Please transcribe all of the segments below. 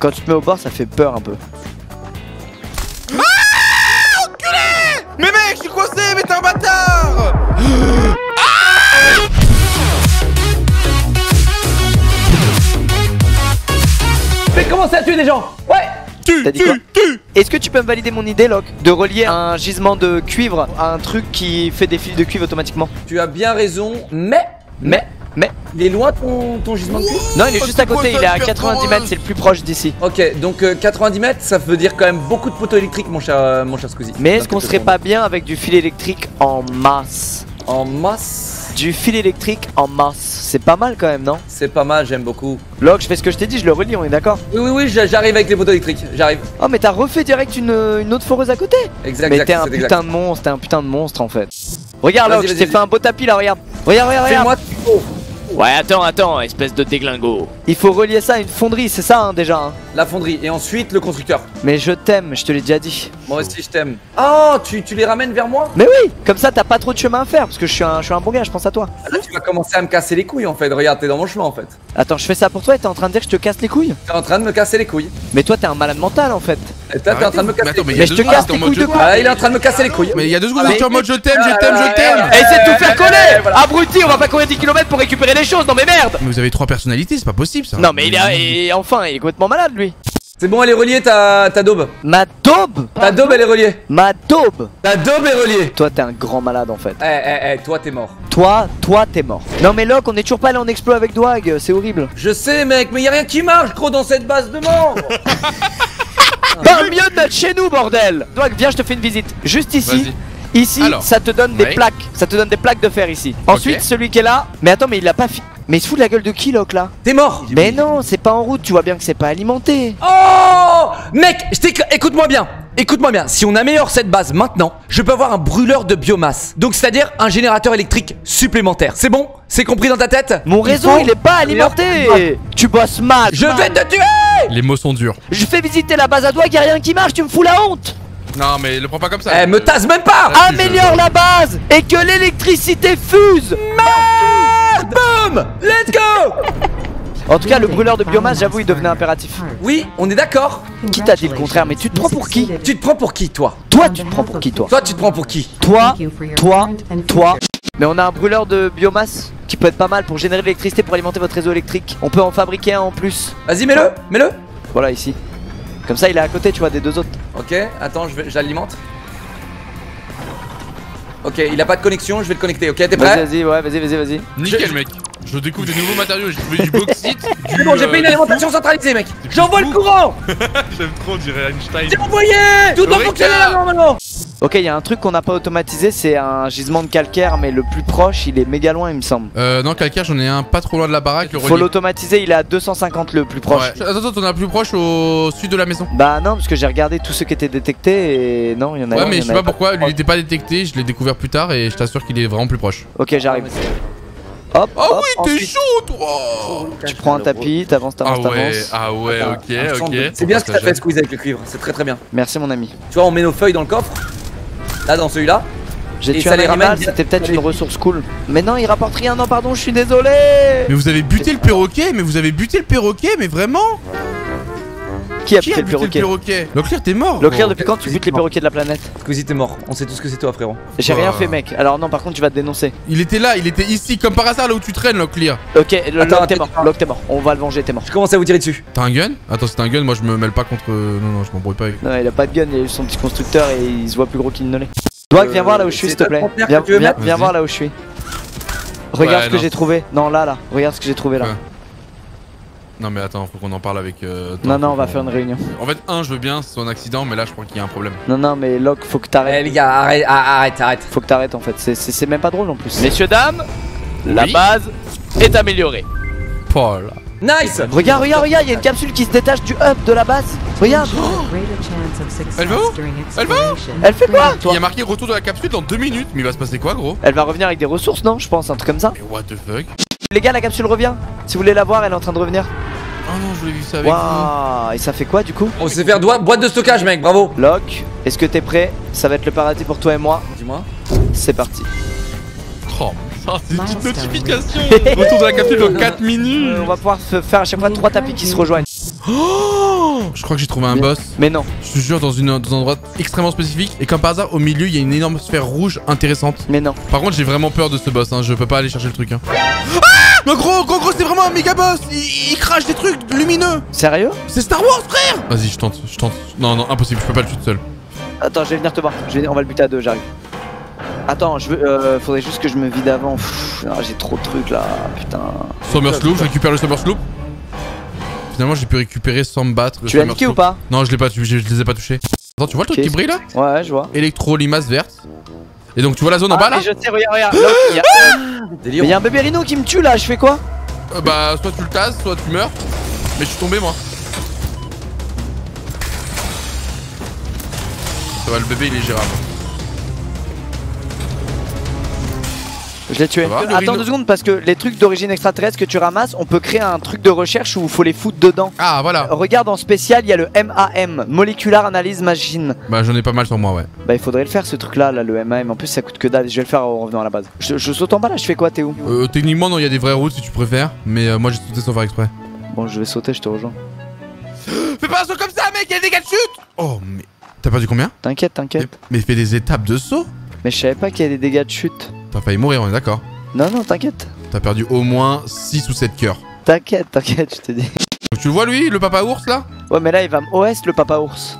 Quand tu te mets au bord, ça fait peur un peu. Mais mec, je suis coincé, mais t'es un bâtard Mais commencez à tuer des gens? Ouais! Tu, T'as dit tu, quoi? tu Est-ce que tu peux me valider mon idée, Locke De relier un gisement de cuivre à un truc qui fait des fils de cuivre automatiquement? Tu as bien raison, mais... Mais, mais. Il est loin ton, ton gisement de cuivre Non, il est Oh, juste à côté, il est à le 90 carton mètres, c'est le plus proche d'ici. Ok, donc euh, 90 mètres, ça veut dire quand même beaucoup de poteaux électriques, mon cher, euh, mon cher Squeezie. Mais est-ce qu'on serait pas bien avec du fil électrique en masse? En masse? Du fil électrique en masse, c'est pas mal quand même, non? C'est pas mal, j'aime beaucoup. Locke, je fais ce que je t'ai dit, je le relis, on est d'accord? Oui, oui, oui, j'a- j'arrive avec les poteaux électriques, j'arrive. Oh, mais t'as refait direct une, une autre foreuse à côté? Exact, Mais exact, t'es un putain exact. de monstre, t'es un putain de monstre en fait. Regarde Locke, je t'ai fait un beau tapis là, regarde. Regarde, regarde, regarde. Ouais, attends, attends, espèce de déglingo. Il faut relier ça à une fonderie, c'est ça hein, déjà. hein. La fonderie et ensuite le constructeur. Mais je t'aime, je te l'ai déjà dit. Moi aussi, je t'aime. Oh, tu, tu les ramènes vers moi? Mais oui, comme ça t'as pas trop de chemin à faire parce que je suis un, je suis un bon gars, je pense à toi. Là, tu vas commencer à me casser les couilles en fait. Regarde, t'es dans mon chemin en fait. Attends, je fais ça pour toi et t'es en train de dire que je te casse les couilles? T'es en train de me casser les couilles. Mais toi t'es un malade mental en fait. Et toi, t'es en train de me casser Mais attends, les mais couilles. il y Mais je te casse les couilles de je- quoi? Ah, il est en train de me casser les couilles. Mais il y a deux secondes, Ah, j'étais en mode je t'aime, je t'aime, je t'aime Essaie de tout faire coller. Abruti, on va pas courir 10 km pour récupérer les choses, non mais merde Mais vous avez trois personnalités, c'est pas possible ça Non mais il est, et enfin, il est complètement malade lui C'est bon, elle est reliée ta, ta daube. Ma daube Ta daube, elle est reliée. Ma daube Ta daube est reliée. Toi t'es un grand malade en fait. Eh, eh, eh, toi, t'es mort. Toi, toi t'es mort. Non mais Locke, on est toujours pas allé en explo avec Dwag, c'est horrible. Je sais, mec, mais y a rien qui marche, gros, dans cette base de mort. Parle mieux de chez nous bordel Dwag, viens, je te fais une visite. Juste ici. Ici, Alors. ça te donne des Ouais. plaques. Ça te donne des plaques de fer ici. Ensuite, celui qui est là. Mais attends, mais il a pas fi... Mais il se fout de la gueule de qui, Locke là T'es mort. Mais non, c'est pas en route, tu vois bien que c'est pas alimenté. Oh Mec, écoute-moi bien. Écoute-moi bien, si on améliore cette base maintenant, je peux avoir un brûleur de biomasse. Donc c'est-à-dire un générateur électrique supplémentaire. C'est bon C'est compris dans ta tête Mon réseau, faut il est pas alimenté. Tu bosses mal. Je mal. vais te tuer Les mots sont durs. Je fais visiter la base à Dwag, y a rien qui marche, tu me fous la honte. Non, mais le prends pas comme ça. Eh, me tasse même pas Améliore la base et que l'électricité fuse. Merde Boum Let's go En tout cas, le brûleur de biomasse, j'avoue, il devenait impératif. Oui, on est d'accord Qui t'a dit le contraire Mais tu te prends pour qui? Tu te prends pour qui, toi? Toi, tu te prends pour qui, toi? Toi, tu te prends pour qui? Toi, toi, toi. Mais on a un brûleur de biomasse qui peut être pas mal pour générer de l'électricité pour alimenter votre réseau électrique. On peut en fabriquer un en plus. Vas-y, mets-le Mets-le Voilà, ici. Comme ça, il est à côté, tu vois, des deux autres. Ok, attends, je vais- j'alimente. Ok, il a pas de connexion, je vais le connecter, ok, t'es Vas-y, prêt? Vas-y, ouais, vas-y, vas-y, vas-y. Nickel, Je- mec. Je découvre des nouveaux matériaux. J'ai trouvé du bauxite. du, C'est bon, j'ai euh, fait une alimentation centralisée, mec J'envoie le courant. J'aime trop, on dirait Einstein. J'ai envoyé Tout doit fonctionner là, normalement Ok, il y a un truc qu'on n'a pas automatisé, c'est un gisement de calcaire, mais le plus proche, il est méga loin, il me semble. Euh, non, calcaire, j'en ai un pas trop loin de la baraque. Le Faut l'automatiser, il est à 250 le plus proche. Ouais. Attends, attends, t'en as plus proche au sud de la maison. Bah non, parce que j'ai regardé tous ceux qui étaient détectés et non, il y en a Ouais, mais je sais pas pourquoi, lui il était pas détecté, je l'ai découvert plus tard et je t'assure qu'il est vraiment plus proche. Ok, j'arrive. Hop, Oh hop, oui, t'es ensuite, chaud toi Tu prends un tapis, t'avances, Ah t'avances, ouais, t'avances. ah ouais, Attends, ok, ok. C'est bien ce que t'as fait, Squeeze, avec le cuivre, c'est très très bien. Merci mon ami. Tu vois, on met nos feuilles dans le coffre. Là, dans celui-là. J'ai Et tué ça un les animal, ramène bien- c'était peut-être une ressource cool. Mais non, il rapporte rien, non pardon, je suis désolé Mais vous avez buté le perroquet, mais vous avez buté le perroquet, mais vraiment? Qui a buté le perroquet Leclerc, t'es mort Leclerc, depuis quand tu butes les perroquets de la planète Squeezie, t'es mort. On sait tous que c'est toi, frérot. J'ai rien fait mec. Alors non, par contre, tu vas te dénoncer. Il était là, il était ici, comme par hasard là où tu traînes, Leclerc. Ok, Locke t'es mort. Locke t'es mort. On va le venger, t'es mort. Je commence à vous tirer dessus. T'as un gun? Attends, c'est un gun, moi je me mêle pas contre. Non, non, je m'embrouille pas avec. Non, il a pas de gun, il a eu son petit constructeur et il se voit plus gros qu'il ne l'est. Doig, viens Euh, voir là où je suis, s'il te plaît. Viens, voir là où je suis. Regarde ce que j'ai trouvé. Non, là, là. Regarde ce que j'ai trouvé là. Non, mais attends, faut qu'on en parle avec. euh, Non, non, on va faire une réunion. En fait, un, je veux bien, c'est un accident, mais là, je crois qu'il y a un problème. Non, non, mais Locke, faut que Eh, t'arrêtes. les gars, arrête, ah, arrête, arrête. Faut que t'arrêtes en fait. C'est- même pas drôle en plus. Messieurs, dames, la base est améliorée. Paul. Nice Regarde, regarde, regarde, il y a une capsule qui se détache du hub de la base. Regarde. Elle va où Elle va où Elle fait quoi Il y a marqué retour de la capsule dans deux minutes, mais il va se passer quoi, gros Elle va revenir avec des ressources, non Je pense, un truc comme ça. Mais what the fuck Les gars, la capsule revient. Si vous voulez la voir, elle est en train de revenir. Oh non, je voulais vivre ça avec vous. Waouh Et ça fait quoi du coup On sait faire doi- boîte de stockage, mec, bravo Locke, est-ce que t'es prêt Ça va être le paradis pour toi et moi. Dis-moi. C'est parti. Oh, c'est une petite notification Retour de la capsule dans 4 minutes Euh, on va pouvoir se faire à chaque fois trois tapis qui se rejoignent. Oh Je crois que j'ai trouvé un boss. Mais non, Je te jure, dans, une, dans un endroit extrêmement spécifique. Et comme par hasard, au milieu, il y a une énorme sphère rouge intéressante. mais non. Par contre, j'ai vraiment peur de ce boss. Hein. Je peux pas aller chercher le truc. Hein. Ah Mais gros, gros, gros, c'est vraiment un méga boss. Il, il crache des trucs lumineux. Sérieux C'est Star Wars, frère. Vas-y, je tente, je tente. Non, non, impossible. Je peux pas le tuer tout seul. Attends, je vais venir te voir. Je vais- On va le buter à deux, j'arrive. Attends, je veux. Euh, faudrait juste que je me vide avant. J'ai trop de trucs là, putain. Summer Sloop, je récupère le Summer Sloop. Finalement, j'ai pu récupérer sans me battre. le Tu l'as niqué ou pas? Non, je l'ai pas je, je les ai pas touchés. Attends, tu vois le truc qui brille là? Ouais, je vois. Électro limace verte. Et donc, tu vois la zone en Ah, bas là je sais, regarde, regarde. Là, il y a- un bébé rhino qui me tue là, je fais quoi? Euh, Bah, soit tu le tasses, soit tu meurs. Mais je suis tombé moi. Ça va, le bébé il est gérable. Je l'ai tué. Attends deux secondes parce que les trucs d'origine extraterrestre que tu ramasses, on peut créer un truc de recherche où il faut les foutre dedans. Ah, voilà. Regarde en spécial, il y a le MAM, Molecular Analyse Machine. Bah, j'en ai pas mal sur moi, ouais. Bah il faudrait le faire ce truc là, là le MAM. En plus ça coûte que dalle, je vais le faire en revenant à la base. Je, je saute en bas là, je fais quoi, t'es où Euh, techniquement, non, il y a des vraies routes si tu préfères. Mais euh, moi, j'ai sauté sans faire exprès. Bon je vais sauter, je te rejoins. Fais pas un saut comme ça, mec, il y a des dégâts de chute Oh, mais. T'as perdu combien? T'inquiète, mais, t'inquiète. mais fais des étapes de saut Mais je savais pas qu'il y a des dégâts de chute. T'as failli mourir, on est d'accord. Non, non, t'inquiète. T'as perdu au moins 6 ou 7 cœurs. T'inquiète, t'inquiète, je te dis. Donc, tu le vois, lui, le papa ours là? Ouais, mais là il va me OS le papa ours.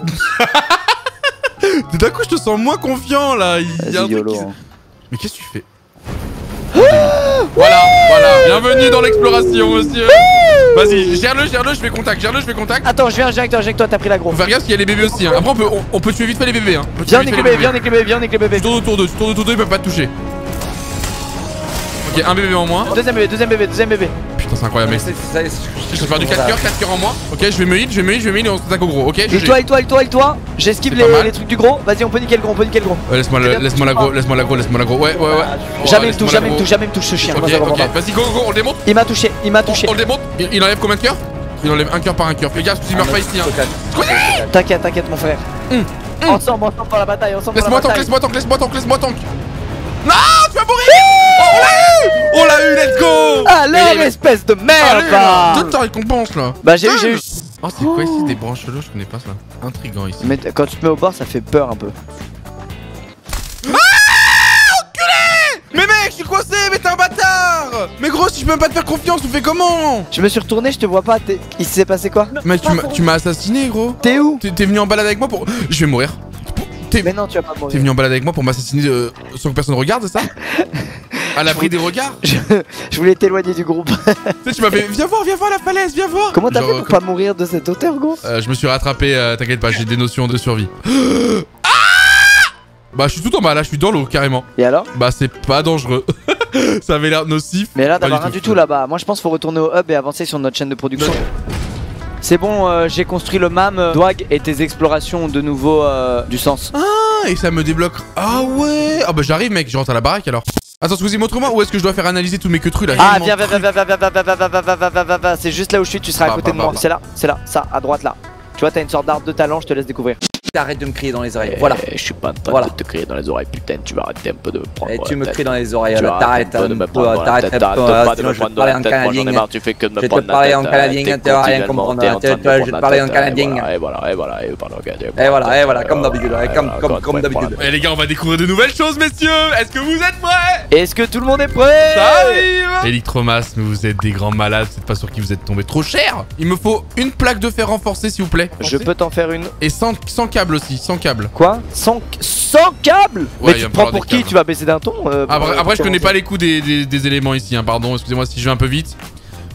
D'un coup, je te sens moins confiant là. Il y a un truc qui- hein. Mais qu'est-ce que tu fais? Voilà, voilà, bienvenue dans l'exploration, monsieur. Vas-y, gère-le, gère-le, je fais contact, gère-le, je fais contact. Attends, je viens, je viens avec toi, t'as pris la Faut grosse. faire gaffe qu'il y a les bébés aussi. Hein. Après, on peut, on, on peut tuer vite fait les bébés. Hein. Viens, les bébés, viens, les bébés, viens, les bébés. Tu tournes autour d'eux, tu tournes autour d'eux, ils peuvent pas te toucher. Ok, un bébé en moins. Deuxième bébé, deuxième bébé, deuxième bébé. Putain, c'est incroyable, mec. Je vais faire du 4 coeurs, 4 coeurs en moins. Ok, je vais me heal, je vais me heal, je vais me heal et on s'attaque au gros. Ok, Et toi, et toi, et toi, et toi. J'esquive les, les trucs du gros. Vas-y, on peut niquer le gros, on peut niquer le gros. Ouais, laisse-moi le- laisse-moi l'agro, laisse-moi l'agro, laisse-moi l'agro. Ouais, ouais, ouais. Jamais il me touche, jamais il me touche, jamais il me touche ce chien. Ok, vas-y, go, go, on le démonte. Il m'a touché, il m'a touché. on le démonte. Il, enlève combien de cœurs? Il enlève un cœur par un cœur. Fais gaffe, tu meurs pas ici. Hein. T'inquiète, t'inquiète, mon frère. Hum, Ensemble, ensemble pour la bataille, ensemble pour Laisse-moi la tank, bataille. laisse-moi tank, laisse-moi tank, laisse-moi tank. Non, tu vas mourir Oh, on l'a eu On let's go Alors, Mais- espèce de merde Allez, va. là, Donne ta récompense là Bah, j'ai eu, j'ai eu. Oh, c'est quoi ici des branches là Je connais pas ça. Intrigant ici. Mais quand tu te mets au bord, ça fait peur un peu. Mais mec, je suis coincé, mais t'es un bâtard Mais gros, si je peux même pas te faire confiance, tu fais comment? Je me suis retourné, je te vois pas. t'es- Il s'est passé quoi? Mec, tu m'as- tu m'as assassiné, gros T'es où? T'es t'es venu en balade avec moi pour. Je vais mourir. T'es Mais non, tu vas pas t'es mourir. venu en balade avec moi pour m'assassiner euh, sans que personne regarde, c'est ça? À l'abri des regards Je, je voulais t'éloigner du groupe. Tu sais, tu m'avais. Viens voir, viens voir la falaise, viens voir Comment t'as Genre, fait pour comme- pas mourir de cette hauteur, gros? Euh, Je me suis rattrapé, euh, t'inquiète pas, j'ai des notions de survie. Ah Bah, je suis tout en bas là, je suis dans l'eau carrément. Et alors? Bah, c'est pas dangereux. ça avait l'air nocif. Mais là, Pas du rien du tout là-bas. Moi, je pense qu'il faut retourner au hub et avancer sur notre chaîne de production. C'est bon, euh, j'ai construit le MAM. euh, Dwag et tes explorations ont de nouveau euh, du sens. Ah, et ça me débloque. Ah ouais Ah bah j'arrive mec, je rentre à la baraque alors. Attends, Squeezie, montre-moi où est-ce que je dois faire analyser tous mes queutrues là. Ah, viens, viens, viens, viens, viens, viens, viens, viens, viens, c'est juste là où je suis, tu seras à Bah, côté de bah, moi. bah, C'est là, c'est là, ça, à droite là. Tu vois, t'as une sorte d'arbre de talent, je te laisse découvrir. Arrête de me crier dans les oreilles. Voilà. Eh, Je suis pas en train Voilà. de te crier dans les oreilles, putain, tu vas arrêter un peu de me prendre. Et tu la me cries dans les oreilles. Tu T'arrêtes de me prendre T'arrêtes pas de Sinon, me je vais prendre te parler la en tête, moi, j'en ai canadien. marre, tu fais que de me Je vais te prendre parler en euh, canadien, tu vas rien comprendre. Tu- tu- je vais prendre te parler en canadien. Et voilà, et voilà, et voilà, et voilà, et voilà, comme d'habitude, comme- d'habitude. Eh les gars, on va découvrir de nouvelles choses, messieurs Est-ce que vous êtes prêts? Est-ce que tout le monde est prêt? Ça arrive Electromas, mais vous êtes des grands malades, êtes pas sûr qu'ils vous êtes tombés trop cher Il me faut une plaque de fer renforcée, s'il vous plaît. Je peux t'en faire une. Et sans, sans câble aussi, sans câble. Quoi sans, sans câble Ouais, Mais tu prends pour qui câbles. Tu vas baisser d'un ton euh, pour- Après, je connais pas les coups des, des- des éléments ici, hein, pardon, excusez-moi si je vais un peu vite.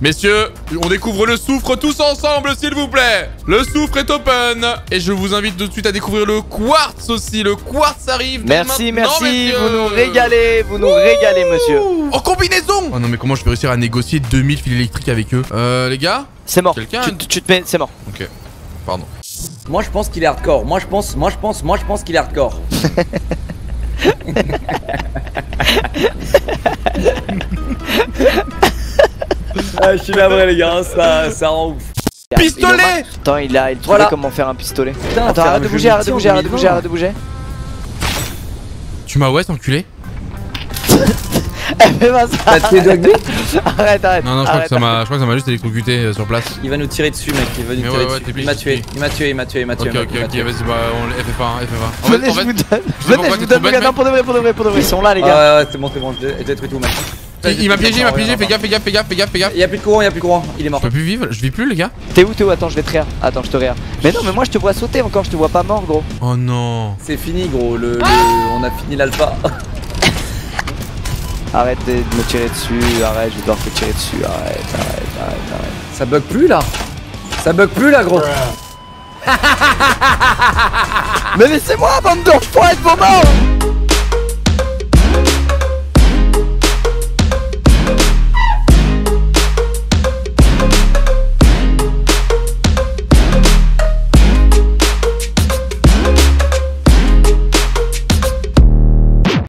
Messieurs, on découvre le soufre tous ensemble, s'il vous plaît. Le soufre est open. Et je vous invite tout de suite à découvrir le quartz aussi. Le quartz arrive. Merci, merci, messieurs. vous nous régalez, vous nous régalez, monsieur. En combinaison Oh non, mais comment je peux réussir à négocier 2000 fils électriques avec eux? Euh, les gars? C'est mort. Quelqu'un? Tu, tu te mets, c'est mort. Ok, pardon. Moi je pense qu'il est hardcore. Moi je pense, moi je pense, moi je pense qu'il est hardcore. ah, je suis navré les gars, ça, ça rend ouf. Pistolet Attends, il a, il trouvait Voilà. comment faire un pistolet. Putain, Attends, arrête de bouger, arrête de bouger, arrête de bouger, 2020. arrête de bouger. Tu m'as ouais, enculé Eh, fais pas Arrête, arrête. Non, non, je crois, que arrête, ça m'a, je crois que ça m'a juste électrocuté euh, sur place. Il va nous tirer dessus, mec. Il va nous tirer ouais, ouais, dessus. t'es plus il m'a tué. Il m'a tué. Il m'a tué. Il m'a tué. Ok, ok, ok, vas-y, bah, on FF1, FF1. En Venez, je fait, vous donne. Venez, je vous donne. bête, Non, pour de vrai, pour de vrai, pour de vrai. Ils sont là, les gars. Ah ouais, ouais, c'est bon, c'est bon. Je je détruis tout, mec. il, m'a piégé, il m'a piégé, fais gaffe, fais gaffe, fais gaffe, fais gaffe, fais gaffe. Il y a plus de courant, il y a plus de courant. Il est mort. Je peux plus vivre, je vis plus, les gars. T'es où, t'es où? Attends, je vais te rire. Attends, je te rire. Mais non, mais moi, je te vois sauter encore. Je te vois pas mort, gros. Oh non. C'est fini, gros. Le, le- on a fini l'alpha. Arrête de de me tirer dessus. Arrête, je vais devoir te tirer dessus. Arrête, arrête, arrête, arrête. Ça bug plus là. Ça bug plus là, gros. Mais laissez-moi, bande d'enfoirés de vos morts